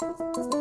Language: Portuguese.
Música